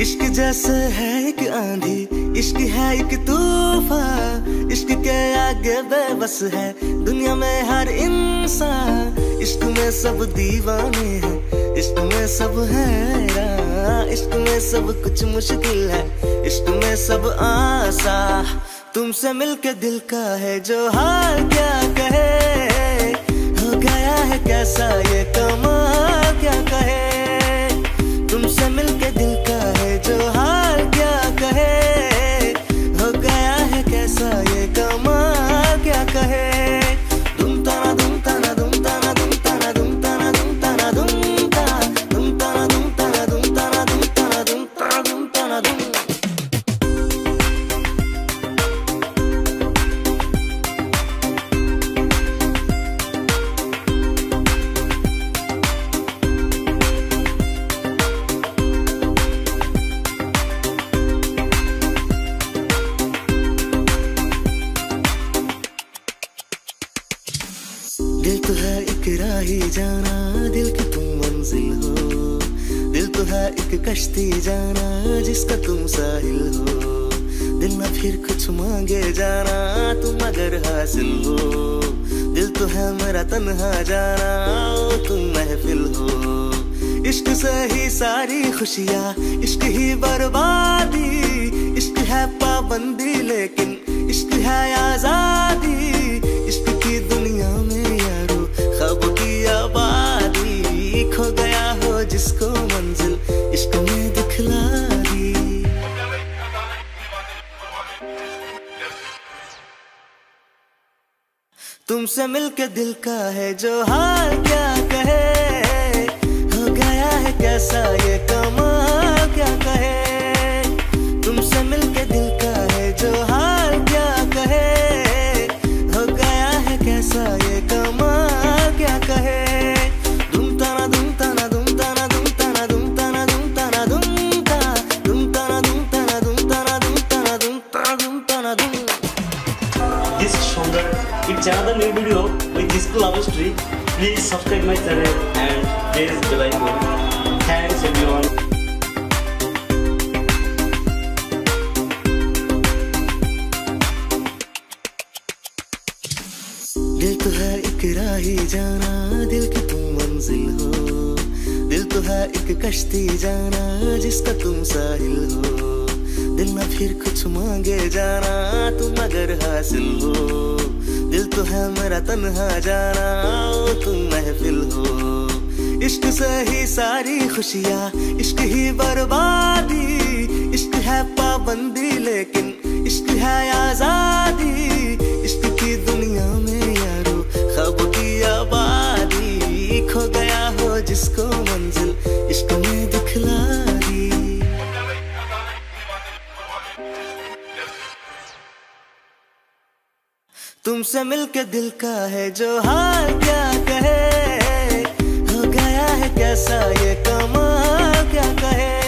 इश्क जैसे है एक आंधी, इश्क है एक तूफ़ान, इश्क के आगे बेबस है दुनिया में हर इंसान। इश्क में सब दीवाने हैं, इश्क में सब है इश्क में सब कुछ मुश्किल है, इश्क में सब आसा तुमसे मिलके दिल का है जो हाल क्या कहे, हो गया है कैसा ये कमा दिल तो है एक राही जाना, दिल की तुम मंजिल हो। दिल तो है एक कश्ती जाना, जिसका तुम साहिल हो। दिल ना फिर कुछ मांगे जाना, तुम अगर हासिल हो। दिल तो है मेरा तन्हा जाना, तुम महफिल हो। इश्क से ही सारी खुशियाँ, इश्क ही बर्बादी। इश्क है पाबंदी, लेकिन इश्क है आज़ादी। में मिल तुमसे मिलके दिल का है जो हाल क्या कहे, हो गया है कैसा ये कमा It's another new video with this love story. Please subscribe my channel and press the like button. Thanks everyone. दिल तो है एक राही जाना दिल की तुम मंजिल हो दिल तो है एक कश्ती जाना जिसका तुम साहिल हो दिल ना फिर कुछ मांगे जाना तुम अगर हासिल हो तो है मेरा तन्हा जाना। तुम महफिल हो। इश्क से ही सारी खुशियाँ, इश्क ही बर्बादी। इश्क है पाबंदी, लेकिन इश्क है आज़ादी। इश्क की दुनिया में यारो, ख्वाब की आबादी। खो गया हो जिसको मंजिल तुमसे मिलके दिल का है जो हाल क्या कहे? हो गया है कैसा ये कमाल क्या कहे?